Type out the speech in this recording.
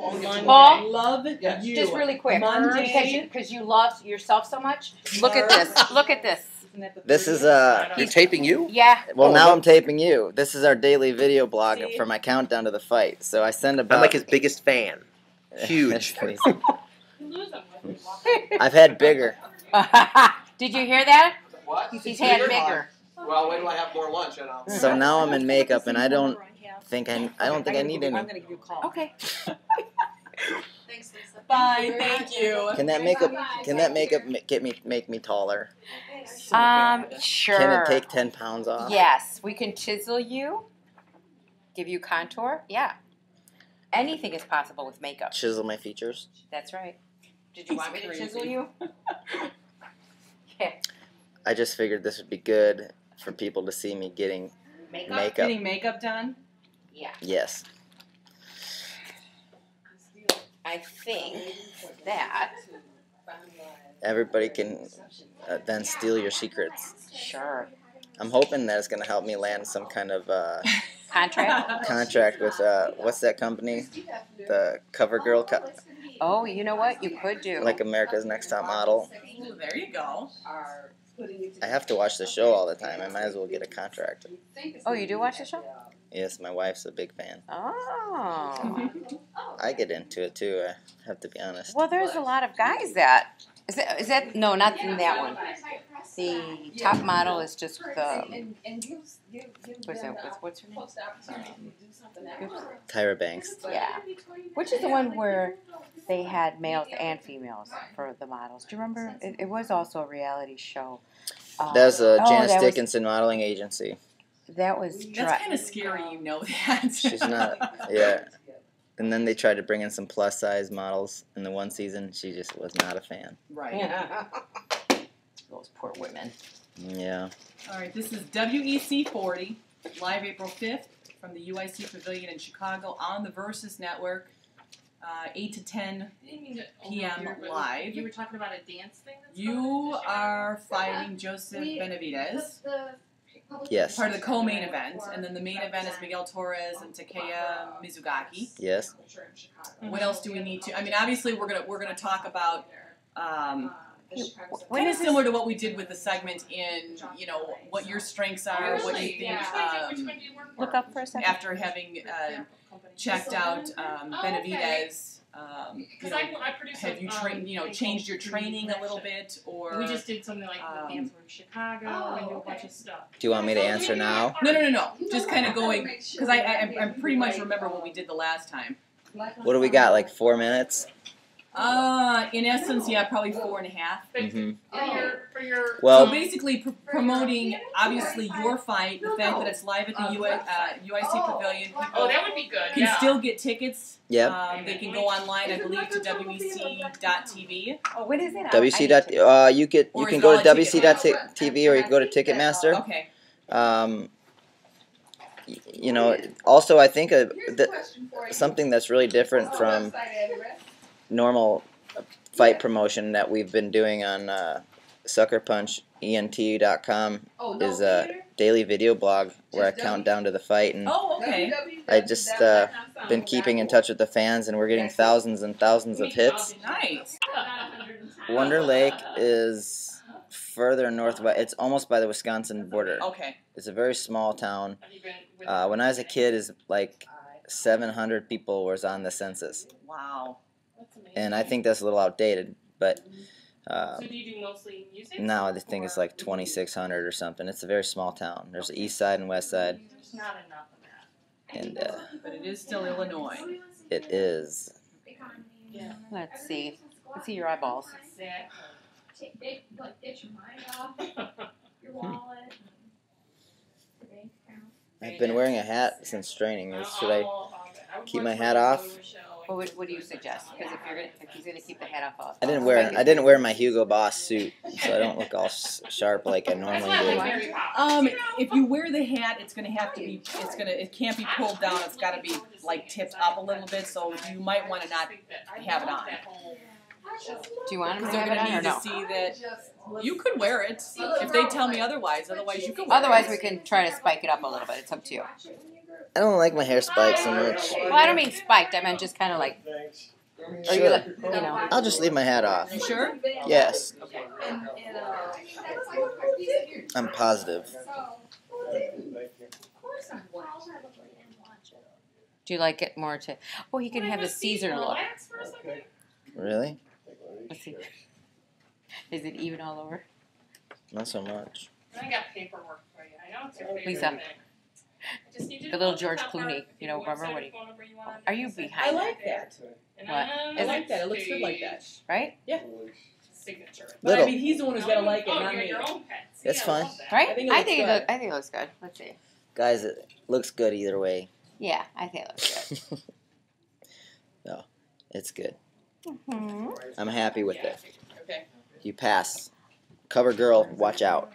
Paul, Love Yes. you. just really quick, Monday. because you, because you love yourself so much. Look at this. Look at this. Isn't that the This is 30th? uh He's taping you? Yeah. well Oh, now I'm taping you. This is our daily video blog See? for my countdown to the fight. So I send about I'm like his biggest fan. Huge. I've had bigger. Did you hear that? What? He's had bigger. Well, wait till I have more lunch and I'll. So now I'm in makeup and I don't think I I don't think I I'm need gonna any. give you a call. Okay. Thanks, Lisa. Bye. Thank you. Can that makeup can that makeup ma- get me make me taller? So Um, bad. sure. Can it take ten pounds off? Yes, we can chisel you, give you contour. Yeah. Anything is possible with makeup. Chisel my features. That's right. Did you He's want me to chisel you? yeah. I just figured this would be good for people to see me getting Makeup? makeup. Getting makeup done. Yeah. Yes. I think that. Everybody can uh, then steal your secrets. Sure. I'm hoping that it's gonna help me land some kind of uh, Contract? contract with uh, what's that company? The CoverGirl, co- Oh, you know what? You could do. like America's Next Top Model. There you go. I have to watch the show all the time. I might as well get a contract. oh, you do watch the show? Yes, my wife's a big fan. Oh. I get into it too. I have to be honest. Well, there's a lot of guys that. Is that, is that no, not in that one. The top model is just the. What's that? What's, what's her name? Oops. Tyra Banks. Yeah. Which is the one where they had males and females for the models. Do you remember? It, it was also a reality show. Um, was a oh, Janice that was- Dickinson modeling agency. That was. That's kind of scary. You know that. She's not. Yeah. And then they tried to bring in some plus size models in the one season. She just was not a fan. Right. Yeah. Those poor women. Yeah. All right. This is WEC 40, live April 5th from the UIC Pavilion in Chicago on the Versus Network, uh, 8 to 10 p.m. live. You were talking about a dance thing. That's You are fighting Joseph We- Benavidez, Yes. part of the co-main event, and then the main event is Miguel Torres and Takeya Mizugaki. Yes. What else do we need to? I mean, obviously, we're gonna we're gonna talk about um, When kind of similar to what we did with the segment in you know what your strengths are, what you think. Um, Look up for a second. after having uh, checked out um, Oh, Benavidez, you Because know, I, I produced have you a, trained, um, you know, thing changed your training a little bit, or We just did something like um, the dance from Chicago and do a bunch of stuff. Do you want me to answer now? no, no, no, no, just kind of going because I, I I pretty much remember what we did the last time. What do we got? Like four minutes? Uh, in essence, yeah, probably four and a half. Mm-hmm. For your, for your, Well- so basically, pr- promoting obviously your fight, the fact that it's live at the UI, uh, UIC Pavilion. oh, People that would be good. can yeah. still get tickets. Yep. Um, they can go online, I believe, to wec.tv. Oh, what is it? I- WC I dot. Uh, you could you can go to all a? WC.tv or you can go to Ticketmaster. Okay. Um, you know, also I think a, th- something that's really different from normal fight promotion that we've been doing on uh, SuckerPunchENT.com is a daily video blog where I count down to the fight and Oh, okay. I just uh, been keeping in touch with the fans and we're getting thousands and thousands of hits. Nice. Wonder Lake is further northwest. It's almost by the Wisconsin border. Okay. It's a very small town. Uh, when I was a kid, is like 700 people was on the census, Wow. And I think that's a little outdated. But uh, So do you do mostly music? now I think it's like 2,600 or something. It's a very small town. There's the east side and west side, There's not enough of that. and uh, But it is still Illinois. it is. Yeah. Let's see. Let's see your eyeballs. Exactly. I've been wearing a hat since training. Is- Should I? I'll- I'll keep my hat off? Photo show. What, would, what do you suggest? Because if you're gonna, if he's gonna keep the hat off, I didn't wear. I didn't wear my Hugo Boss suit, so I don't look all sharp like I normally do. like Mary Poppins. Um, if you wear the hat, it's gonna have to be. It's gonna. It can't be pulled down. It's got to be like tipped up a little bit. So you might want to not. have it on. Do you want him to Because they're have it gonna on or need no? to see that you could wear it if they tell me otherwise. Otherwise, you can. Wear Otherwise, it. we can try to spike it up a little bit. It's up to you. I don't like my hair spiked so much. Well, I don't mean spiked. I meant just kind of like, or you Sure. like, you know. I'll just leave my hat off. You sure? Yes, I'm positive. Do you like it more to? Oh, you can have the Caesar look. Relax for a second. Really? Let's see. Is it even all over? Not so much. I got paperwork for you. I know it's your favorite Lisa. thing. I just need you The little George Clooney, you know, want to remember when he- phone number you want on Are you behind? I like that. What? I like that. It looks good like that. page, Right? Signature. But I mean, he's the one who's gotta like it, oh, not you're me. your own pet. See, That's I fine. Right? I think it I looks think it, good. look, I think it looks good. Let's see. Guys, it looks good either way. Yeah, I think it looks good. no, it's good. hmm I'm happy with Yeah, it. Okay. You pass. Cover girl, watch out.